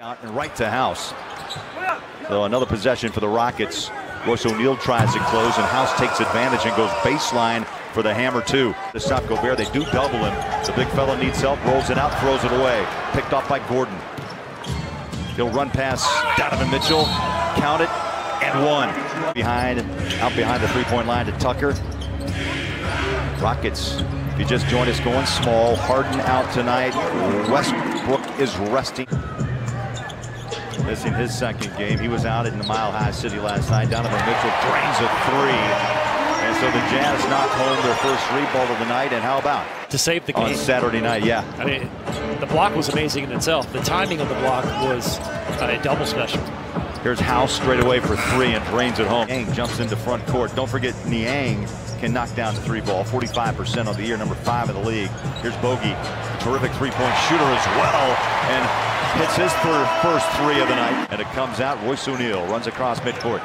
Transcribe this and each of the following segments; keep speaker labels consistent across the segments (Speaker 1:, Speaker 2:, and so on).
Speaker 1: Out and right to House. So another possession for the Rockets. Royce O'Neale tries to close, and House takes advantage and goes baseline for the hammer two. To stop Gobert, they do double him. The big fella needs help, rolls it out, throws it away. Picked off by Gordon. He'll run past Donovan Mitchell, count it, and one. Behind, out behind the three-point line to Tucker. Rockets, if you just joined us, going small. Harden out tonight. Westbrook is resting. Missing his second game. He was out in the Mile High City last night. Donovan Mitchell drains a three. And so the Jazz knock home their first rebound of the night. And how about
Speaker 2: to save the
Speaker 1: on
Speaker 2: game?
Speaker 1: Saturday night? Yeah.
Speaker 2: I mean, the block was amazing in itself. The timing of the block was uh, a double special.
Speaker 1: Here's House straight away for three and drains it home. Niang jumps into front court. Don't forget Niang can knock down the three ball. 45% on the year, number five in the league. Here's Bogey, terrific three-point shooter as well, and hits his first three of the night. And it comes out. Royce O'Neale runs across midcourt.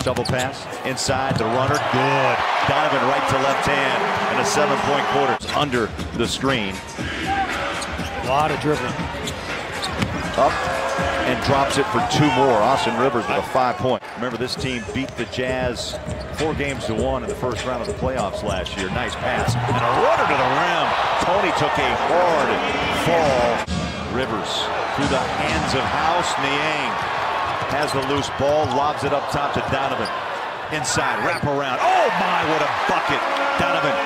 Speaker 1: Double pass inside the runner. Good. Donovan right to left hand and a seven-point quarter under the screen.
Speaker 2: A lot of dribbling.
Speaker 1: Up and drops it for two more. Austin Rivers with a five point. Remember, this team beat the Jazz four games to one in the first round of the playoffs last year. Nice pass. And a runner to the rim. Tony took a hard fall. Rivers through the hands of House. Niang has the loose ball, lobs it up top to Donovan. Inside, wrap around. Oh my, what a bucket. Donovan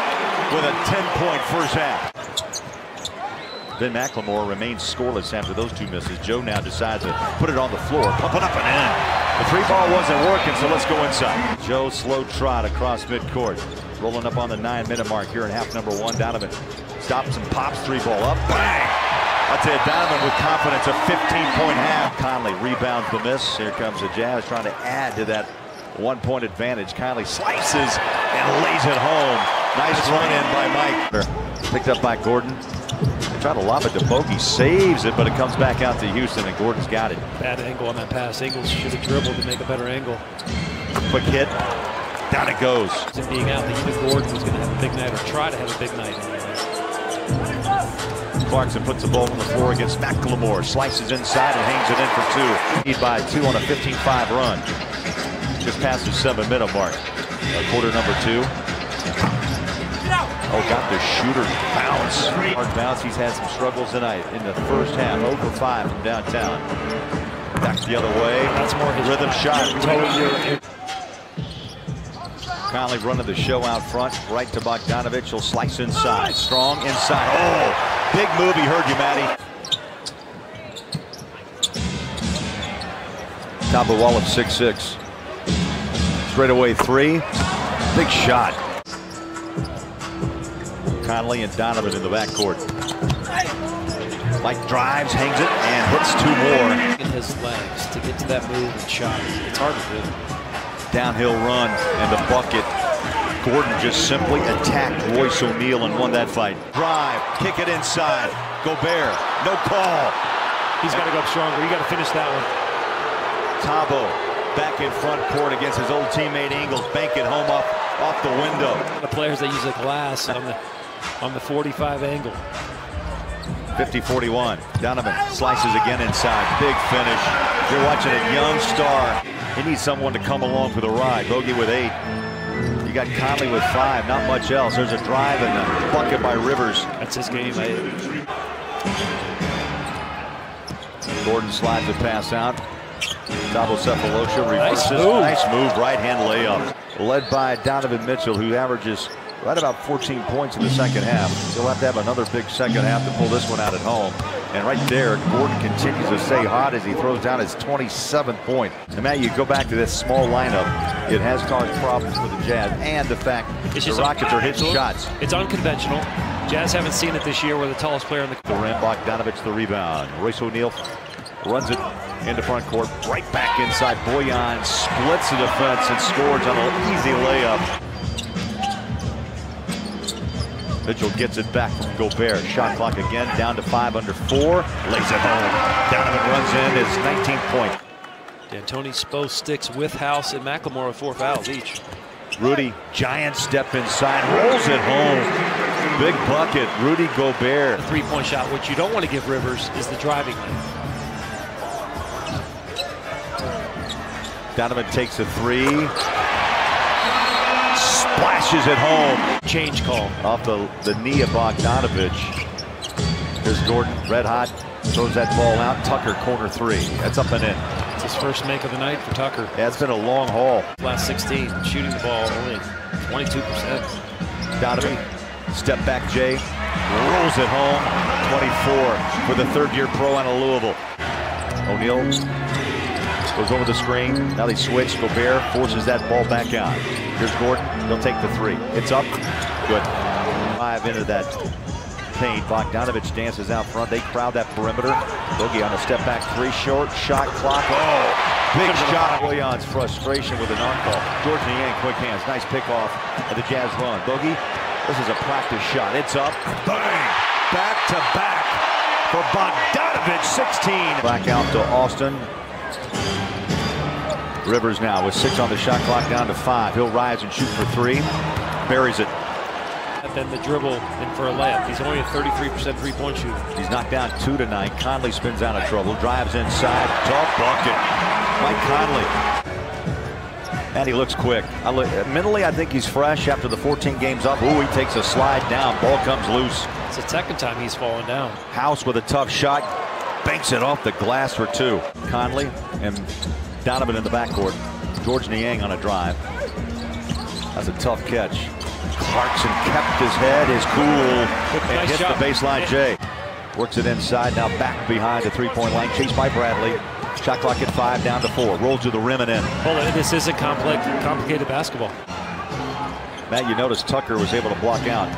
Speaker 1: with a 10-point first half. Ben McLemore remains scoreless after those two misses. Joe now decides to put it on the floor, pump it up and in. The three ball wasn't working, so let's go inside. Joe slow trot across midcourt. Rolling up on the nine minute mark here in half number one. Donovan stops and pops three ball up. Bang! You, Donovan with confidence, a 15-point half. Conley rebounds the miss. Here comes the Jazz trying to add to that one-point advantage. Conley slices and lays it home. Nice run in by Mike. Picked up by Gordon. Try to lob it to Bogey, saves it, but it comes back out to Houston, and Gordon's got it.
Speaker 2: Bad angle on that pass. Ingles should have dribbled to make a better angle.
Speaker 1: Quick hit. Down it goes.
Speaker 2: Being out, that even Gordon was going to have a big night or try to have a big night.
Speaker 1: Clarkson puts the ball on the floor against McLemore. Slices inside and hangs it in for two. Lead by two on a 15-5 run. Just past the seven-minute mark. Quarter number two. Oh, got the shooter bounce. Hard bounce. He's had some struggles tonight in the first half. Oh Over 5 from downtown. Back the other way.
Speaker 2: That's more his
Speaker 1: rhythm shot. Conley running the show out front. Right to Bogdanovic. He'll slice inside. Strong inside. Oh, big move. He heard you, Matty. Top of wall of 6'6". Straight away three. Big shot. Conley and Donovan in the backcourt. Mike drives, hangs it, and hits two more.
Speaker 2: In his legs to get to that move and shot. It's hard to do.
Speaker 1: Downhill run and the bucket. Gordon just simply attacked Royce O'Neale and won that fight. Drive, kick it inside. Gobert, no call.
Speaker 2: He's got to go up stronger. You got to finish that one.
Speaker 1: Thabo back in front court against his old teammate Ingles. Bank it home up off the window.
Speaker 2: The players that use the glass on the on the 45 angle.
Speaker 1: 50-41. Donovan slices again inside. Big finish. You're watching a young star. He needs someone to come along for the ride. Bogey with eight. You got Conley with five. Not much else. There's a drive and a bucket by Rivers.
Speaker 2: That's his game.
Speaker 1: Gordon slides a pass out. Thabo Sefolosha reverses.
Speaker 2: Nice move.
Speaker 1: nice move. Right hand layup. Led by Donovan Mitchell, who averages right about 14 points in the second half. He'll have to have another big second half to pull this one out at home. And right there, Gordon continues to stay hot as he throws down his 27th point. And Matt, you go back to this small lineup, it has caused problems for the Jazz and the fact
Speaker 2: It's
Speaker 1: the
Speaker 2: just
Speaker 1: Rockets are hitting shots.
Speaker 2: It's unconventional. Jazz haven't seen it this year where the tallest player in the
Speaker 1: The rim, Bogdanovic the rebound. Royce O'Neale runs it into front court, right back inside. Bojan splits the defense and scores on an easy layup. Mitchell gets it back from Gobert. Shot clock again, down to five under four. Lays it home. Donovan runs in his 19th point.
Speaker 2: D'Antoni Spo sticks with House and McLemore with four fouls each.
Speaker 1: Rudy, giant step inside, rolls it home. Big bucket, Rudy Gobert.
Speaker 2: Three-point shot, which you don't want to give Rivers, is the driving lane.
Speaker 1: Donovan takes a three. Splashes it home.
Speaker 2: Change call.
Speaker 1: Off the, the knee of Bogdanovic. Here's Gordon, red hot. Throws that ball out. Tucker, corner three. That's up and in.
Speaker 2: It's his first make of the night for Tucker.
Speaker 1: Yeah, it's been a long haul.
Speaker 2: Last 16, shooting the ball only 22%.
Speaker 1: Donovan, step back Jay, rolls it home. 24 for the third year pro out of Louisville. O'Neale goes over the screen. Now they switch. Gobert forces that ball back out. Here's Gordon. He'll take the three. It's up. Good. Five into that paint. Bogdanovic dances out front. They crowd that perimeter. Boogie on a step back three. Short shot clock. Oh, big shot. Bojan's frustration with an on call. Georges Niang, quick hands. Nice pick off of the Jazz run. Boogie, this is a practice shot. It's up. Bang! Back to back for Bogdanovic. 16. Back out to Austin. Rivers now with six on the shot clock down to five. He'll rise and shoot for three. Buries it.
Speaker 2: And then the dribble in for a layup. He's only a 33% three-point shooter.
Speaker 1: He's knocked down two tonight. Conley spins out of trouble. Drives inside. Tough bucket. Mike Conley. And he looks quick. I look, mentally, I think he's fresh after the 14 games up. Ooh, he takes a slide down. Ball comes loose.
Speaker 2: It's the second time he's fallen down.
Speaker 1: House with a tough shot. Banks it off the glass for two. Conley and Donovan in the backcourt. Georges Niang on a drive. That's a tough catch. Clarkson kept his head, is cool, and
Speaker 2: nice
Speaker 1: hits
Speaker 2: job.
Speaker 1: the baseline Jay. Works it inside, now back behind the three-point line, chased by Bradley. Shot clock at five, down to four. Rolls to the rim and in.
Speaker 2: Well, this isn't complex, complicated basketball.
Speaker 1: Matt, you notice Tucker was able to block out.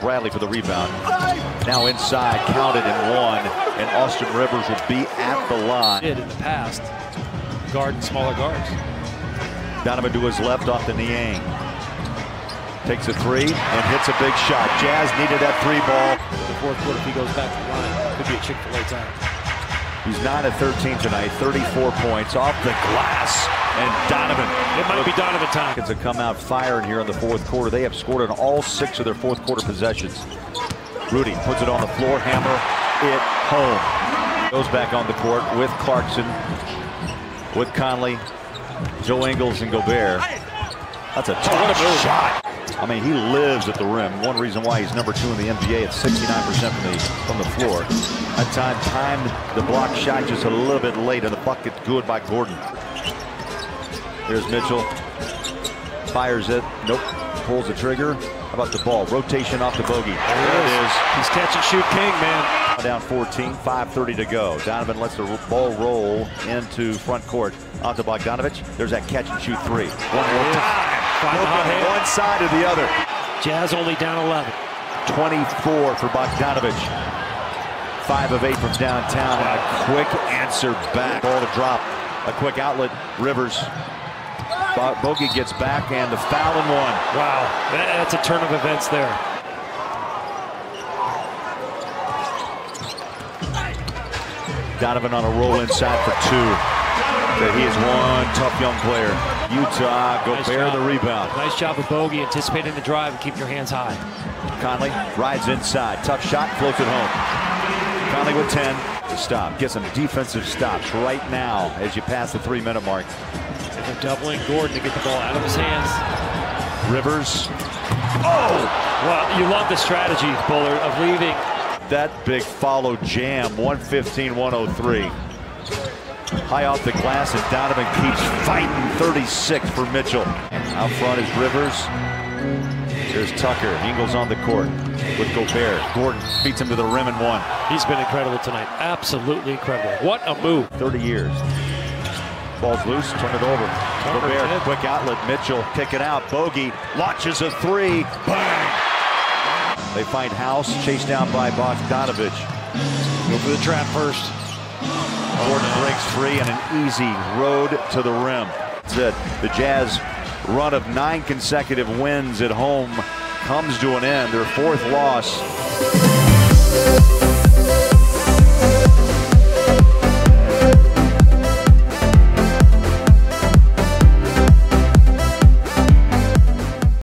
Speaker 1: Bradley for the rebound. Now inside, counted and one, and Austin Rivers will be at the line.
Speaker 2: Did in the past guard smaller guards.
Speaker 1: Donovan to his left off the Niang. Takes a three and hits a big shot. Jazz needed that three ball.
Speaker 2: The fourth quarter, if he goes back to the line, could be a Chick-fil-A time.
Speaker 1: He's 9 at 13 tonight, 34 points off the glass. And Donovan.
Speaker 2: It might be Donovan time.
Speaker 1: It's a come out firing here in the fourth quarter. They have scored on all six of their fourth quarter possessions. Rudy puts it on the floor, hammer it home. Goes back on the court with Clarkson, with Conley, Joe Ingles, and Gobert. That's a tough
Speaker 2: a
Speaker 1: shot. I mean, he lives at the rim. One reason why he's number two in the NBA at 69% from the from the floor. That time timed the block shot just a little bit late, and the bucket good by Gordon. Here's Mitchell. Fires it. Nope. Pulls the trigger. How about the ball? Rotation off the bogey. There it is.
Speaker 2: He's catch and shoot king, man.
Speaker 1: Down 14, 5.30 to go. Donovan lets the ball roll into front court. Onto Bogdanovic. There's that catch and shoot three. One more time.
Speaker 2: Five hot
Speaker 1: Open
Speaker 2: hand.
Speaker 1: one side or the other.
Speaker 2: Jazz only down 11.
Speaker 1: 24 for Bogdanovic. Five of eight from downtown. And a quick answer back. Ball to drop. A quick outlet. Rivers. Bo- Bogey gets back and the foul and one.
Speaker 2: Wow, that's a turn of events there.
Speaker 1: Donovan on a roll inside for two. That he is one tough young player. Utah,
Speaker 2: Nice bear
Speaker 1: the rebound.
Speaker 2: Nice job of Bogey, anticipating the drive and keep your hands high.
Speaker 1: Conley rides inside. Tough shot, floats it home. Conley with 10. to Stop. Get some defensive stops right now as you pass the three minute mark.
Speaker 2: And they're doubling Gordon to get the ball out of his hands.
Speaker 1: Rivers. Oh!
Speaker 2: Well, you love the strategy, Bullard, of leaving.
Speaker 1: That big follow jam. 115 103. High off the glass, and Donovan keeps fighting. 36 for Mitchell. Out front is Rivers. There's Tucker. Ingles on the court with Gobert. Gordon beats him to the rim and one.
Speaker 2: He's been incredible tonight. Absolutely incredible. What a move.
Speaker 1: 30 years. Ball's loose, turn it over. Gobert, quick outlet. Mitchell, kick it out. Bogey launches a three. Bang! They find House, chased down by Bogdanovic.
Speaker 2: Go for the trap first.
Speaker 1: Gordon breaks free and an easy road to the rim. That's it. The Jazz run of nine consecutive wins at home comes to an end. Their fourth loss.